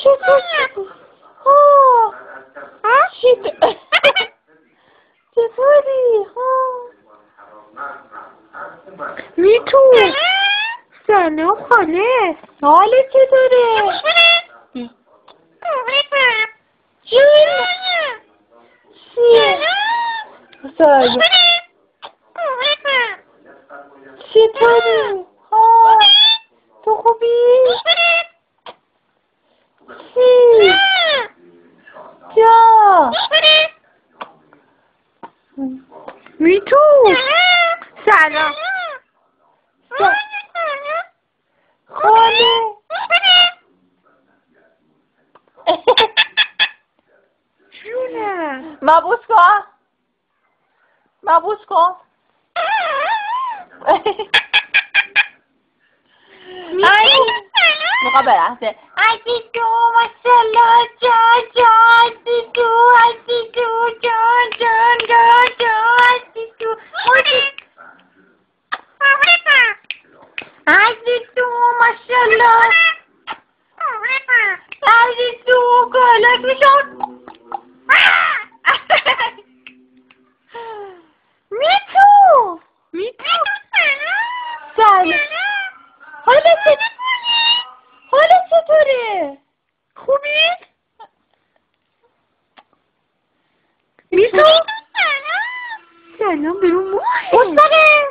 Що це? О, а? Що це? Це горі, о. میتو سلام خاله سال چطوره جون چیه چطوری میتو سلام. خاله جونم مبوس کن. مبوس کن. میخوا برسه عزیزو ماشالله جان جان عزیزو عزیزو ماشالله عزیزو گلک میشم میتو میتو سلام حالا چطوری؟ حالا چطوره؟ خوبی؟ میتو؟ سلام سلام برو ماه